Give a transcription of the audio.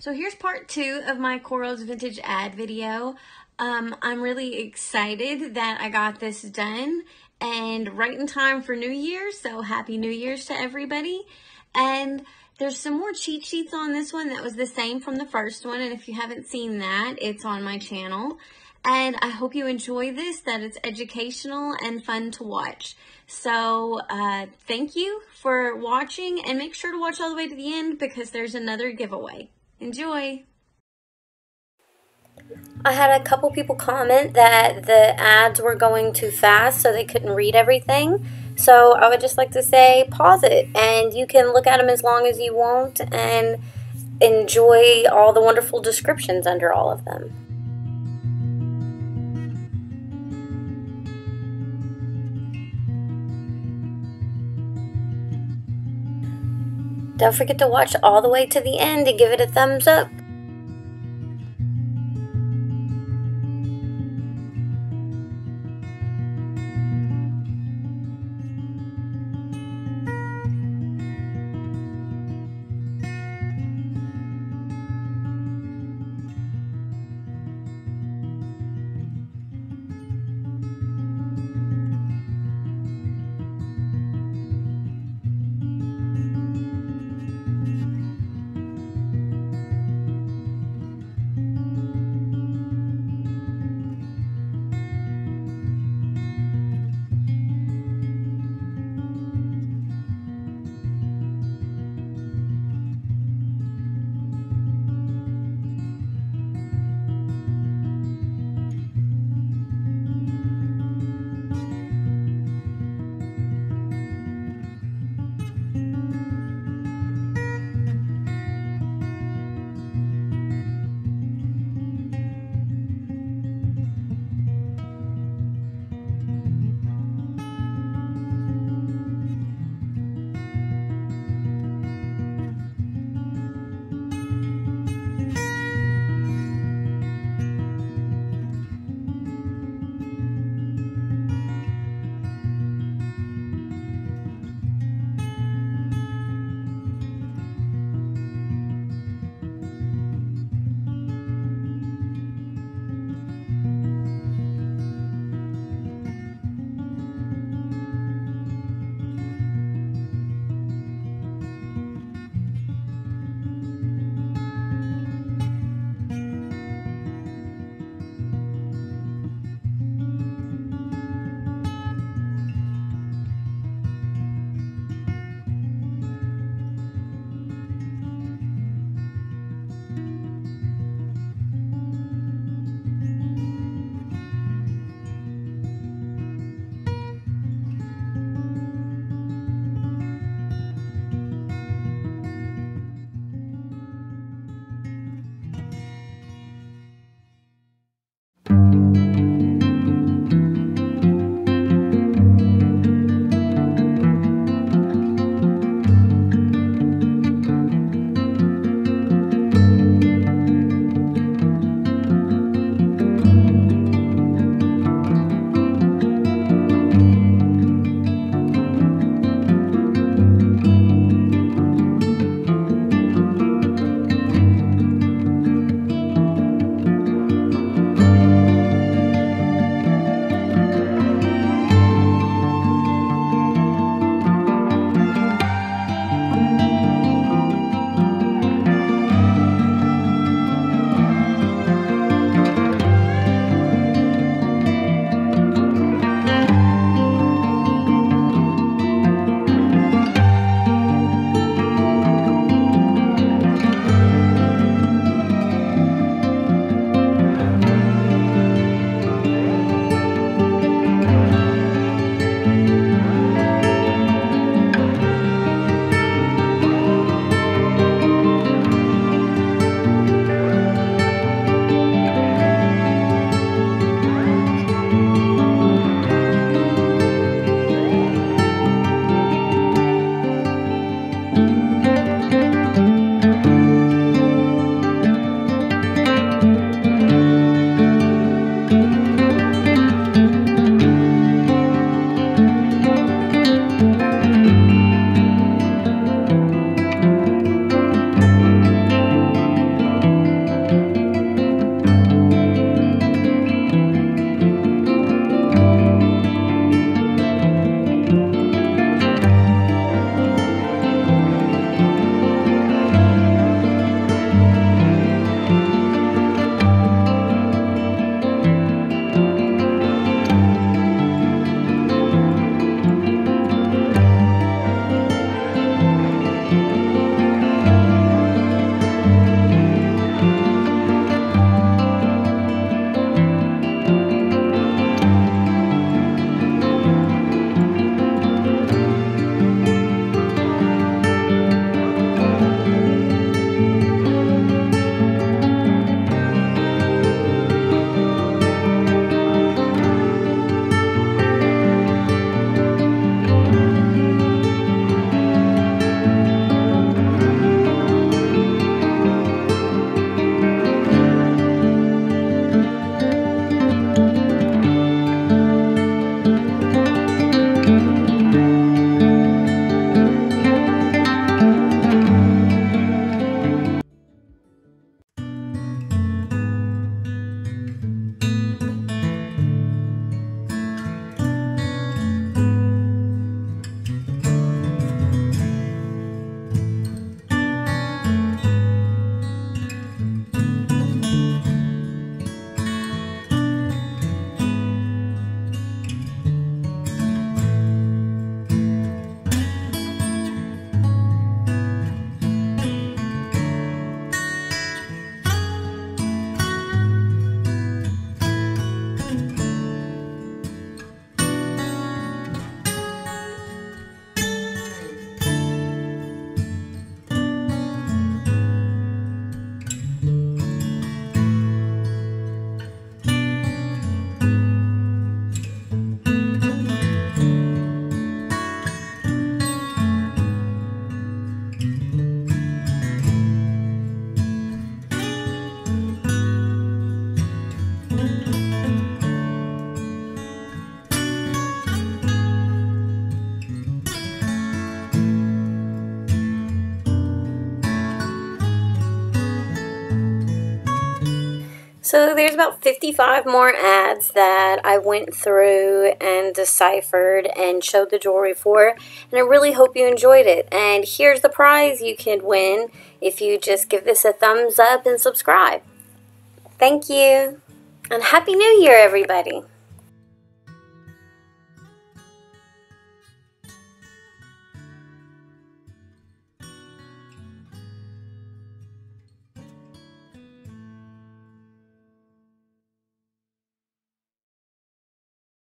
So here's part two of my Coro's Vintage ad video. Um, I'm really excited that I got this done and right in time for New Year's. So happy New Year's to everybody. And there's some more cheat sheets on this one that was the same from the first one. And if you haven't seen that, it's on my channel. And I hope you enjoy this, that it's educational and fun to watch. So uh, thank you for watching and make sure to watch all the way to the end because there's another giveaway. Enjoy! I had a couple people comment that the ads were going too fast so they couldn't read everything. So I would just like to say pause it and you can look at them as long as you want and enjoy all the wonderful descriptions under all of them. Don't forget to watch all the way to the end and give it a thumbs up. So there's about 55 more ads that I went through and deciphered and showed the jewelry for. And I really hope you enjoyed it. And here's the prize you can win if you just give this a thumbs up and subscribe. Thank you. And Happy New Year, everybody.